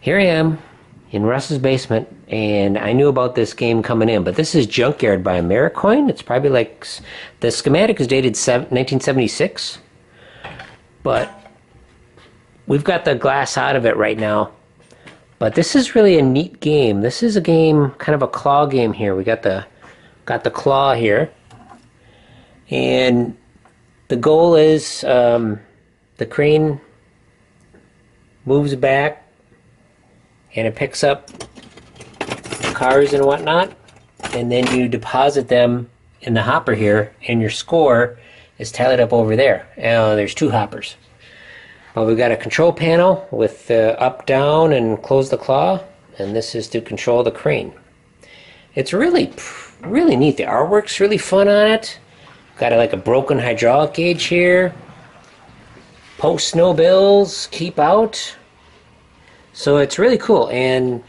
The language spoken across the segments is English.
here I am in Russ's basement, and I knew about this game coming in, but this is Junkyard by Americoin. It's probably like the schematic is dated 1976, but we've got the glass out of it right now. But this is really a neat game. This is a game, kind of a claw game here. We got the got the claw here, and the goal is um, the crane moves back and it picks up cars and whatnot, and then you deposit them in the hopper here, and your score is tallied up over there. Uh, there's two hoppers. Well, we've got a control panel with uh, up, down, and close the claw, and this is to control the crane. It's really, really neat. The artwork's really fun on it. Got a, like a broken hydraulic gauge here. Post no bills, keep out. So it's really cool. And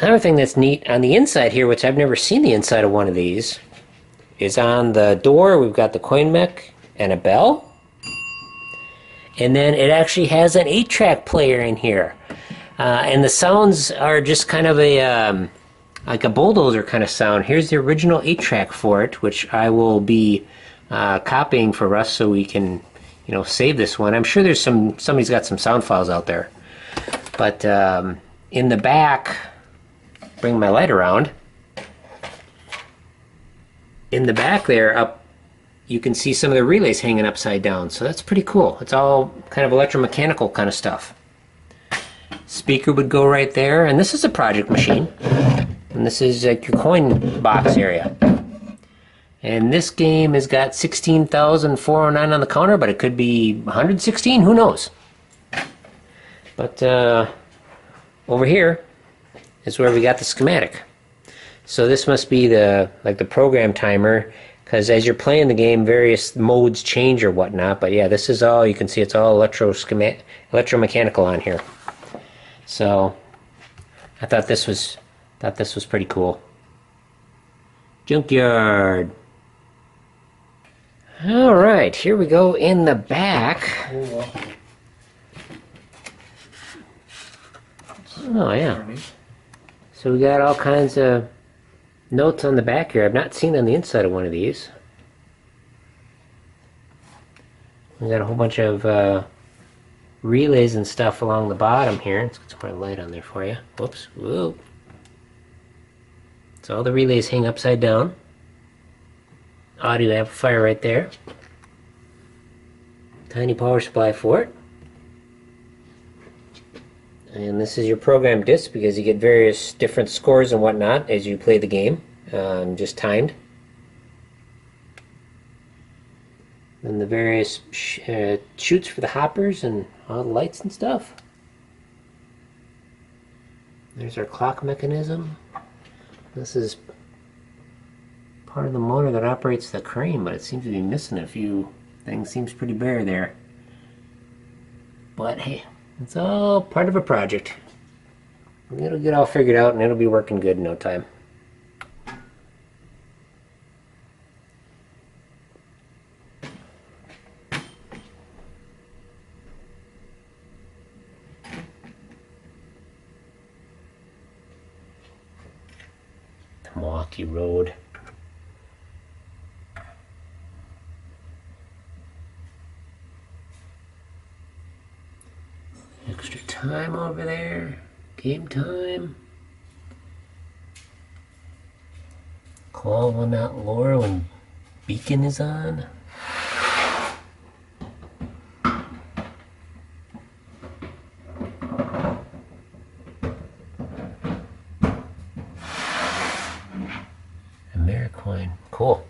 another thing that's neat on the inside here, which I've never seen the inside of one of these, is on the door we've got the coin mech and a bell. And then it actually has an 8 track player in here. Uh, and the sounds are just kind of a um, like a bulldozer kind of sound. Here's the original 8 track for it, which I will be uh, copying for us so we can you know save this one. I'm sure there's some somebody's got some sound files out there. But um, in the back, bring my light around. In the back there, up, you can see some of the relays hanging upside down. So that's pretty cool. It's all kind of electromechanical kind of stuff. Speaker would go right there, and this is a project machine. And this is like your coin box area. And this game has got 16,409 on the counter, but it could be 116, who knows? But uh, over here is where we got the schematic. So this must be the like the program timer because as you're playing the game, various modes change or whatnot. But yeah, this is all you can see. It's all electro electromechanical on here. So I thought this was thought this was pretty cool. Junkyard. All right, here we go in the back. Oh yeah. So we got all kinds of notes on the back here. I've not seen on the inside of one of these. We got a whole bunch of uh, relays and stuff along the bottom here. Let's get some more light on there for you. Whoops. Whoa. So all the relays hang upside down. Audio amplifier right there. Tiny power supply for it. And this is your program disc because you get various different scores and whatnot as you play the game, um, just timed. And the various uh, chutes for the hoppers and all the lights and stuff. There's our clock mechanism. This is part of the motor that operates the crane, but it seems to be missing a few things. Seems pretty bare there. But hey, it's all part of a project. It'll get all figured out and it'll be working good in no time. Milwaukee Road. Time over there. Game time. Call when that Laura when beacon is on. Americoin. Cool.